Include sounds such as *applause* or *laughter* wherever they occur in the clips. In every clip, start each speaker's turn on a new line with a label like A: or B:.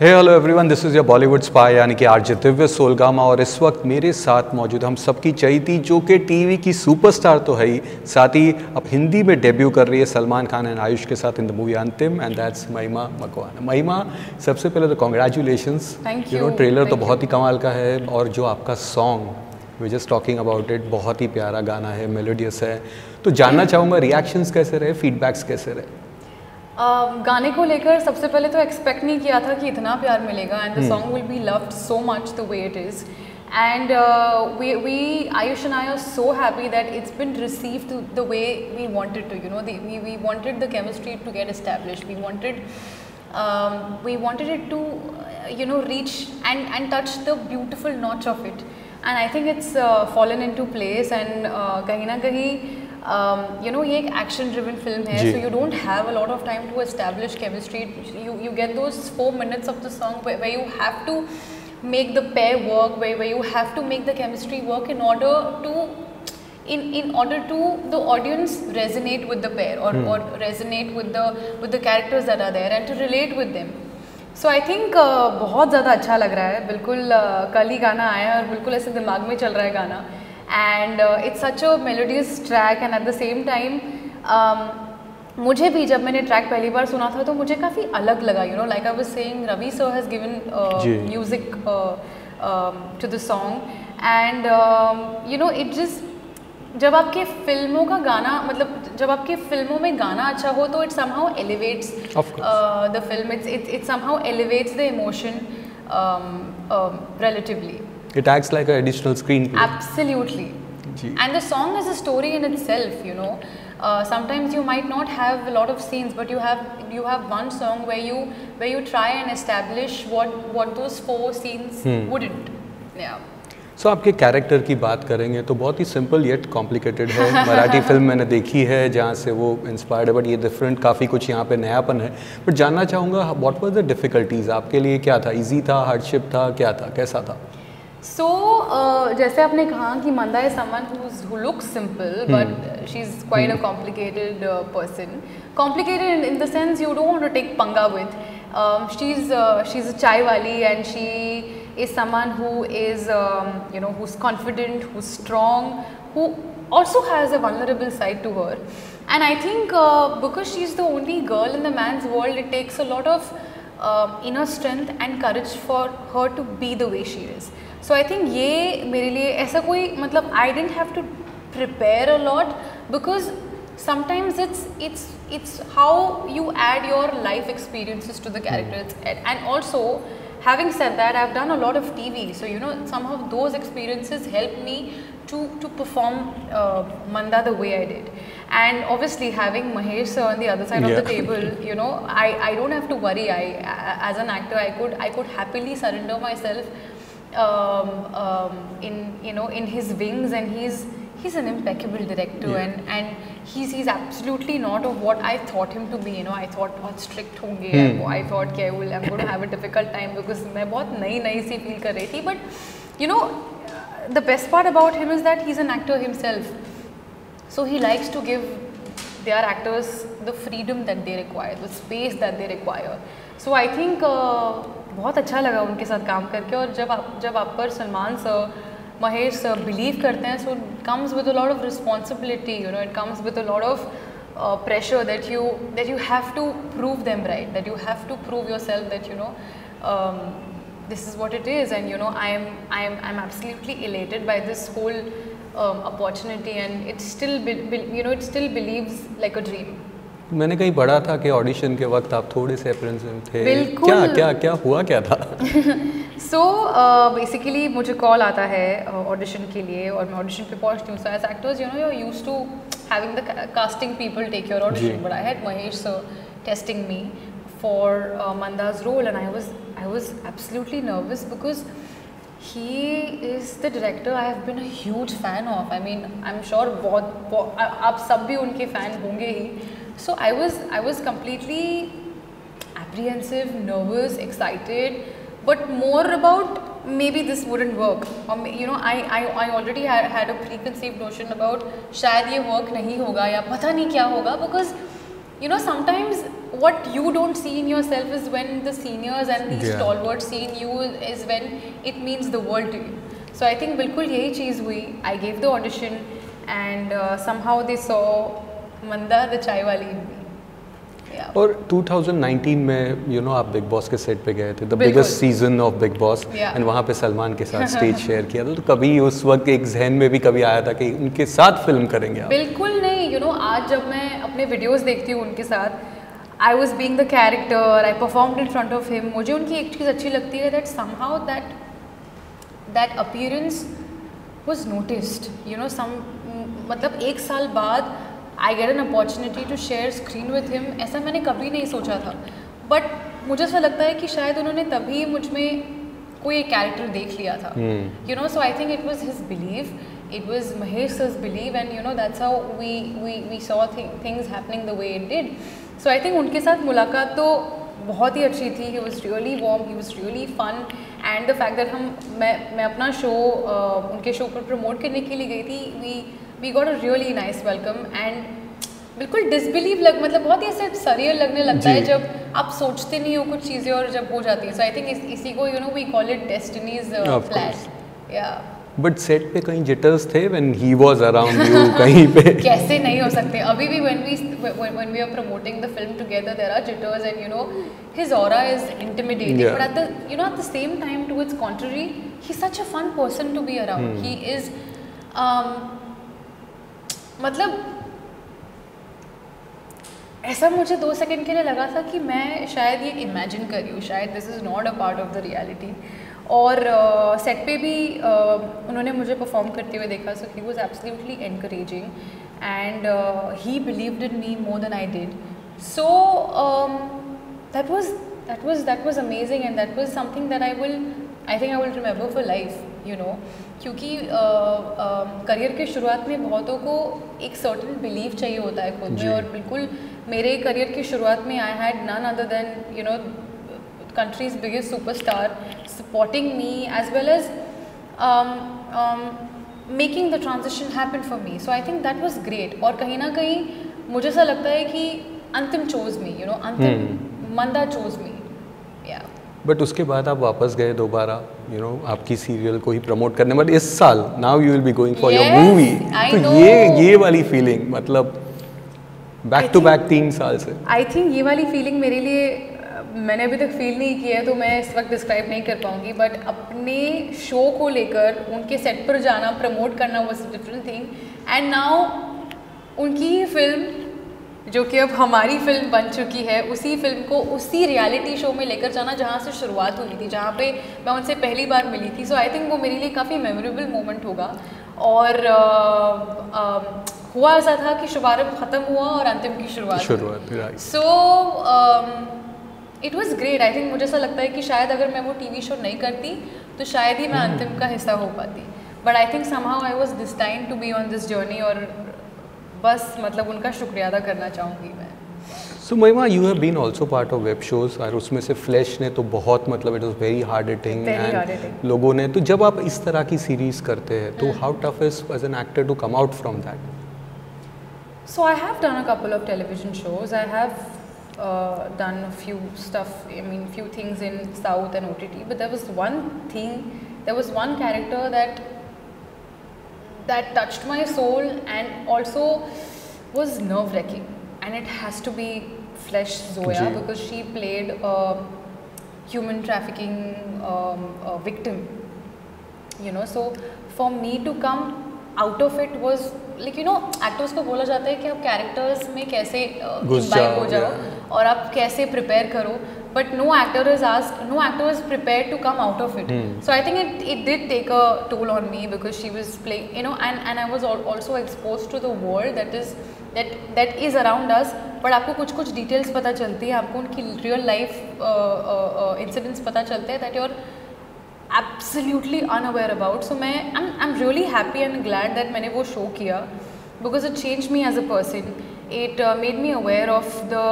A: Hey hello everyone this is your Bollywood spy यानी कि RJ Divya Soulgama और इस वक्त मेरे साथ मौजूद हम सबकी चैती जो कि टीवी की सुपरस्टार तो है ही। साथ ही अब हिंदी में डेब्यू कर रही है सलमान खान एंड आयुष के साथ in the movie Antim and that's Mahima Makwana. Mahima सबसे पहले तो कॉन्ग्रेचुलेशन यू नो ट्रेलर तो बहुत ही कमाल का है और जो आपका song we just talking about it बहुत ही प्यारा गाना है मेलोडियस है। तो जानना चाहूँगा रिएक्शंस कैसे रहे फीडबैक्स कैसे रहे?
B: Uh, गाने को लेकर सबसे पहले तो एक्सपेक्ट नहीं किया था कि इतना प्यार मिलेगा and the song will be loved so much the way it is and we we Aayush and I are so happy that it's been received the way we wanted to you know we we wanted the chemistry to get establish we we wanted it to uh, you know reach and and touch the beautiful notch of it. And i think it's uh, fallen into place and uh, kahin na kahi um, you know ये एक action driven film है
A: जी.
B: so you don't have a lot of time to establish chemistry you you get those four minutes of the song where, where you have to make the pair work where, where you have to make the chemistry work in order to in in order to the audience resonate with the pair or, hmm. or resonate with the with the characters that are there and to relate with them so I think बहुत ज़्यादा अच्छा लग रहा है बिल्कुल uh, कल ही गाना आया है और बिल्कुल ऐसे दिमाग में चल रहा है गाना and it's such a melodious track and at the same time मुझे भी जब मैंने ट्रैक पहली बार सुना था तो मुझे काफ़ी अलग लगा you know like I was saying Ravi sir
A: has
B: given music to the song and you know it just जब आपके फ़िल्मों का गाना मतलब जब आपके फ़िल्मों में गाना अच्छा हो तो it
A: somehow elevates
B: the film it's it it somehow elevates the emotion relatively.
A: It acts like a additional screenplay
B: absolutely
A: जी
B: and the song is a story in itself you know uh, sometimes you might not have a lot of scenes but you have you have one song where you where you try and establish what what those four scenes hmm. wouldn't yeah
A: so so, आपके character की बात करेंगे तो बहुत ही simple yet complicated है Marathi film मैंने देखी है जहाँ से वो इंस्पायर्ड है बट ये डिफरेंट काफ़ी कुछ यहाँ पे नयापन है बट जानना चाहूँगा व्हाट वाज द डिफ़िकल्टीज़ आपके लिए क्या था इजी था हार्डशिप था क्या था कैसा था
B: So, uh, जैसे आपने कहा कि Manda is someone who's, who looks simple, but uh, she's quite a complicated uh, person. Complicated in, in the sense you don't want to take panga with. Um, she's uh, she's a chai wali and she is someone who is um, you know who's confident, who's strong, who also has a vulnerable side to her. And I think uh, because she's the only girl in the man's world, it takes a lot of uh, inner strength and courage for her to be the way she is. So I think ये मेरे लिए ऐसा कोई मतलब I didn't have to prepare a lot because sometimes it's it's it's how you add your life experiences to the characters and, and also having said that i've done a lot of tv so you know some of those experiences helped me to to perform uh, manda the way i did and obviously having mahesh sir on the other side of
A: Yeah.
B: the table *laughs* you know i i don't have to worry i a- as an actor i could i could happily surrender myself um, um, in you know in his wings and he's he's an impeccable director
A: Yeah.
B: and and he's he's absolutely not of what I thought him to be you know I thought बहुत strict होंगे
A: Hmm.
B: I thought कि I will I'm going to have a difficult time because मैं बहुत नई नई सी feel कर रही थी but you know the best part about him is that he's an actor himself so he likes to give their actors the freedom that they require, the space that they require. So I think uh, बहुत अच्छा लगा उनके साथ काम करके। और जब आप जब आप पर Salman sir, Mahesh sir believe करते हैं so it comes with a lot of responsibility you know it comes with a lot of pressure that you that you have to prove them right that you have to prove yourself that you know this is what it is and you know I am I am I am absolutely elated by this whole opportunity and it still you know it still believes like a dream
A: मैंने कहीं पढ़ा था कि audition के वक्त आप थोड़े से अप्रेंसिव थे
B: बिल्कुल।
A: क्या क्या क्या हुआ क्या था *laughs*
B: सो बेसिकली मुझे कॉल आता है ऑडिशन के लिए और मैं ऑडिशन पे पहुँचती हूँ so as actors you know you use to having the casting people take
A: your
B: audition but I had Mahesh sir testing me for Manda's role and I was I was absolutely nervous because he is the director I have been a huge fan of. I mean, I'm sure बहुत बहुत- आप सब भी उनके fan होंगे ही. So I was I was completely apprehensive, nervous, excited, but more about maybe this wouldn't work. Or may- you know, I I, I already had, had a preconceived notion about शायद ये work नहीं होगा या पता नहीं क्या होगा because you know sometimes what you don't see in yourself is when the seniors and these
A: Yeah.
B: stalwarts see in you is when it means the world to you. So I think बिल्कुल यही चीज़ हुई. I gave the audition and uh, somehow they saw The chai wali in. Yeah.
A: और 2019 में you you know know, आप big boss के set पे गए थे the biggest season of Bigg
B: Boss
A: and वहाँ पे सलमान के साथ *laughs* स्टेज शेयर किया था तो कभी उस वक्त एक जहन में भी कभी आया था कि उनके साथ फ़िल्म करेंगे आप
B: बिल्कुल नहीं यू you नो know, आज जब मैं अपने वीडियोस देखती हूँ उनके साथ I was being the character I perform in front of him मुझे उनकी एक चीज़ अच्छी लगती है that somehow that that appearance was noticed you know some मतलब एक साल बाद I get an opportunity to share screen with him ऐसा मैंने कभी नहीं सोचा था। बट मुझे ऐसा लगता है कि शायद उन्होंने तभी मुझमें कोई एक कैरेक्टर देख लिया था। You know so I think it was his believe it was mahesh's belief and you know that's how we we we saw th- things happening the way it did so i think उनके साथ मुलाकात तो बहुत ही अच्छी थी। He was really warm he was really fun and the fact that हम मैं मैं अपना शो uh, उनके शो पर प्रमोट करने के लिए गई थी we we got a really nice welcome and बिल्कुल डिसबिलीव लग मतलब बहुत ही ऐसे सरियल लगने लगता है जब आप सोचते नहीं हो कुछ चीज़ें और जब हो जाती है। सो आई थिंक इसी को you know we call it
A: destiny's
B: flash या
A: बट सेट पे कहीं जिटर्स थे when he was around you कहीं पे?
B: कैसे नहीं हो सकते। अभी भी when we when we are promoting the film together there are jitters and you know his aura is intimidating but at the you know at the same time too it's contrary he such a fun person to be around he is मतलब ऐसा मुझे दो second के लिए लगा था कि मैं शायद ये इमेजिन कर रही हूँ शायद this is not a part of the reality और सेट पे भी uh, उन्होंने मुझे परफॉर्म करते हुए देखा so he was absolutely encouraging and he believed in me more than I did so that was that was that was amazing and that was something that I will I think I will remember for life. You know क्योंकि career के शुरुआत में बहुतों को एक certain believe चाहिए होता है खुद में और बिल्कुल मेरे करियर की शुरुआत में I had none other than you know country's biggest superstar supporting me as well as making the transaction happen for me so I think that was great और कहीं ना कहीं मुझे ऐसा लगता है कि अंतिम चोज में यू नो अंतिम हम्म। मंदा चोज में या
A: बट उसके बाद आप वापस गए दोबारा? यू नो आपकी सीरियल को ही प्रमोट करने बट इस साल now you will be going
B: for
A: your
B: movie
A: तो. ये ये वाली फीलिंग मतलब बैक टू बैक तीन साल से।
B: आई थिंक ये वाली फीलिंग मेरे लिए मैंने अभी तक फील नहीं की है तो मैं इस वक्त डिस्क्राइब नहीं कर पाऊँगी बट अपने शो को लेकर उनके सेट पर जाना प्रमोट करना was different thing and now उनकी ही फ़िल्म जो कि अब हमारी फ़िल्म बन चुकी है उसी फ़िल्म को उसी रियलिटी शो में लेकर जाना जहाँ से शुरुआत हुई थी जहाँ पे मैं उनसे पहली बार मिली थी। सो आई थिंक वो मेरे लिए काफ़ी मेमोरेबल मोमेंट होगा। और अ, अ, हुआ ऐसा था कि शुभारंभ ख़त्म हुआ और अंतिम की शुरुआत
A: शुरुआत
B: so it was great I think मुझे ऐसा लगता है कि शायद अगर मैं वो टीवी शो नहीं करती तो शायद ही मैं अंतिम का हिस्सा हो पाती। But I think somehow I was destined to be on this journey और बस मतलब उनका शुक्रिया अदा करना चाहूँगी मैं।
A: सुमयमा you have been also part of web shows और उसमें से फ्लैश ने तो बहुत मतलब it was
B: very hard hitting
A: लोगों ने तो जब आप इस तरह की सीरीज़ करते हैं तो how tough is as an actor to come out from that
B: so I have done couple of television shows I have done few stuff I mean few things in south and O T T but there was one thing there was one character that that touched my soul and also was nerve wracking. And it has to be Flesh Zoya
A: ji.
B: because she played a human trafficking um, a victim you know so for me to come out of it was like you know actors को बोला जाता है कि आप characters में कैसे uh, हो जाओ
A: yeah.
B: और आप कैसे प्रिपेयर करो but no actor is ask no actor is prepare to come out of it so I think it it did take a toll on me because she was playing you know and and I was also expose to the world that is that that is around us but आपको कुछ कुछ details पता चलती है आपको उनकी real life incidents पता चलते हैं that your absolutely unaware about so मैं I'm, I'm really happy and glad that मैंने वो show किया because it changed me as a person it uh, made me aware of the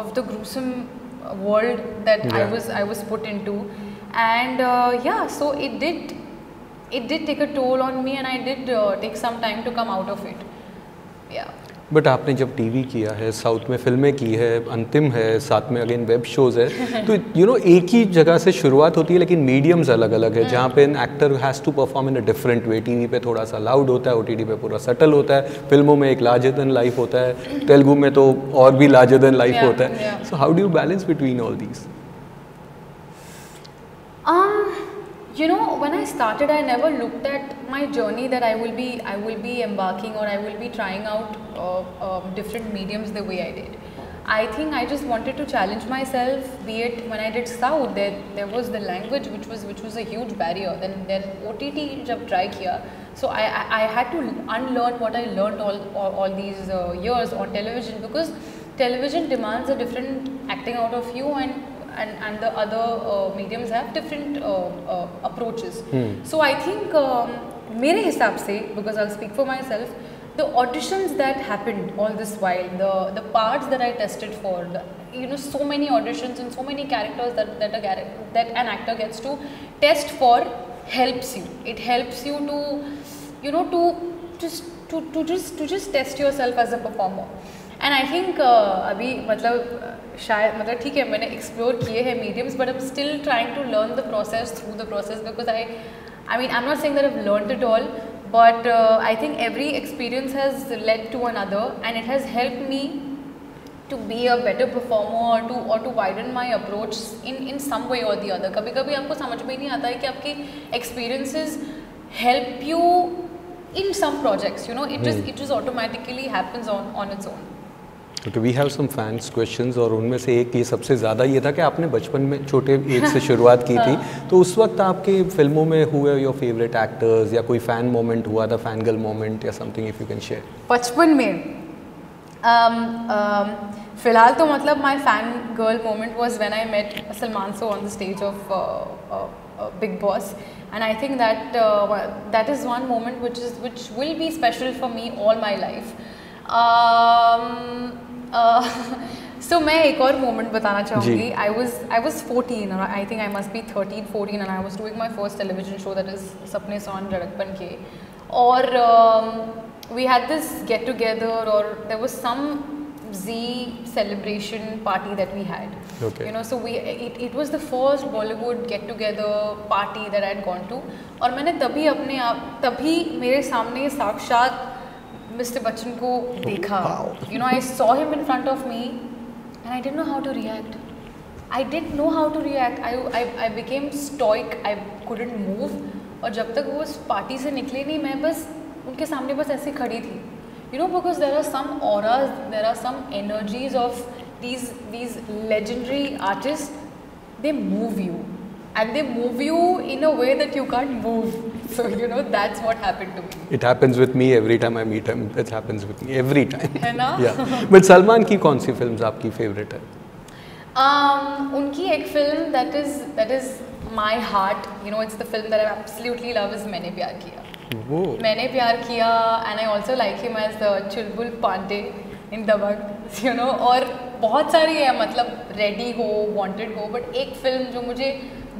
B: of the gruesome uh, world that I was I was put into. And uh, yeah so it did it did take a toll on me and I did uh, take some time to come out of it. Yeah
A: but आपने जब TV किया है south में फ़िल्में की है अंतिम है साथ में अगेन वेब शोज़ है *laughs* तो यू you नो know, एक ही जगह से शुरुआत होती है लेकिन मीडियम्स अलग अलग है। जहाँ पे an actor has to perform in a different way TV पे थोड़ा सा लाउड होता है ओ पे पूरा सटल होता है फ़िल्मों में एक लार्जर देन लाइफ होता है तेलुगु में तो और भी लार्जर देन लाइफ होता है। So how do you balance between all
B: these you know when i started i never looked at my journey that i will be i will be embarking or i will be trying out uh, um, different mediums the way i did. I think i just wanted to challenge myself be it when i did south there there was the language which was which was a huge barrier. Then then ott jab try kiya so i i, I had to unlearn what i learned all all, all these uh, years on television because television demands a different acting out of you and and, and the other uh, mediums have different uh, uh, approaches. So I think um, मेरे हिसाब से because I'll speak for myself, the auditions that happened all this while, the the parts that I tested for, the, you know, so many auditions and so many characters that that a character that an actor gets to test for helps you. It helps you to, you know, to just to to just to just test yourself as a performer. and I think अभी मतलब uh, शायद मतलब ठीक है मैंने explore किए हैं mediums but I am still trying to learn the process through the process because I I mean I am not saying that I learn it all but uh, I think every experience has led to another and it has helped me to be a better performer or to or to widen my approach in in some way or the other कभी कभी आपको समझ में नहीं आता है कि आपके experiences help you in some projects you know it just it just automatically happens on on its own
A: okay we have some fans questions और उनमें से एक ये सबसे ज़्यादा ये था कि आपने बचपन में छोटे एज से शुरुआत की थी। *laughs* तो उस वक्त आपके फ़िल्मों में हुए योर फेवरेट एक्टर्स या कोई फ़ैन मोमेंट हुआ था फ़ैन गर्ल मोमेंट या something if you can share
B: बचपन में um, um, फ़िलहाल तो मतलब my fan girl moment was when I met Salman so on the stage of Bigg Boss and I think that uh, that is one moment which is which will be special for me all my life. Um, *laughs* so मैं एक और moment बताना चाहूँगी। I was I was fourteen और I think I must be thirteen fourteen and I was doing my first television show that is सपने sworn लड़कपन के और we had this get together और there was some ji celebration party that we had you know so we it it was the first Bollywood get together party that I had gone to और मैंने तभी अपने आप तभी मेरे सामने साक्षात मिस्टर बच्चन को oh, देखा। You know I saw him in front of me and I didn't know how to react I didn't know how to react I I became stoic I couldn't move और जब तक वो उस party से निकले नहीं मैं बस उनके सामने बस ऐसे खड़ी थी। You know because there are some और there are some energies of these these legendary artist they move you and they move you in a way that you can't move *laughs* so you know that's what happened to me
A: it happens with me every time I meet him it happens with me every time *laughs*
B: है ना?
A: या but Salman की कौन सी films आपकी favourite है
B: Um, उनकी एक film that is that is my heart you know it's the film that I absolutely love is मैंने प्यार किया
A: वो
B: मैंने प्यार किया and I also like him as the Chulbul Pandey in Dabangg *laughs* you know और बहुत सारी है मतलब रेडी हो वांटेड हो बट एक फिल्म जो मुझे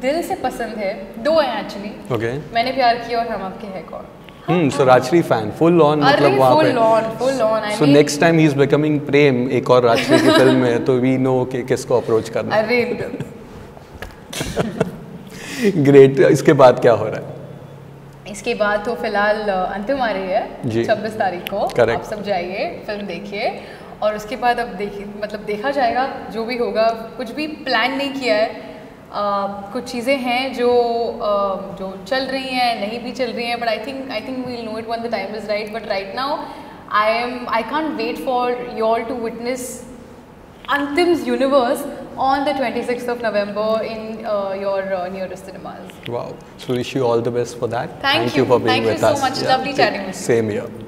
B: दिल से पसंद है। दो है एक्चुअली
A: ओके
B: मैंने प्यार किया और Hum Aapke Hai
A: Kaun? Hmm so Rajshri fan full
B: on
A: मतलब वहाँ पे।
B: on, full on, I so
A: next time he is becoming Prem एक और राजश्री की फ़िल्म में तो वी नो कि किसको अप्रोच करना।
B: अरे
A: ग्रेट इसके बाद क्या हो रहा है?
B: इसके बाद तो फ़िलहाल अंतिम आ रही है छब्बीस तारीख को।
A: Correct.
B: आप सब जाइए फ़िल्म देखिए। और उसके बाद अब देखिए मतलब देखा जाएगा जो भी होगा कुछ भी प्लान नहीं किया है कुछ चीज़ें हैं जो जो चल रही हैं नहीं भी चल रही हैं but I think I think we'll know it when the time is right but right now I am I can't wait for your to witness Antim universe on the twenty six of November in your near cinemas
A: so wish you all the best for that
B: thank
A: you for being with us
B: thank you so much lovely chatting
A: same here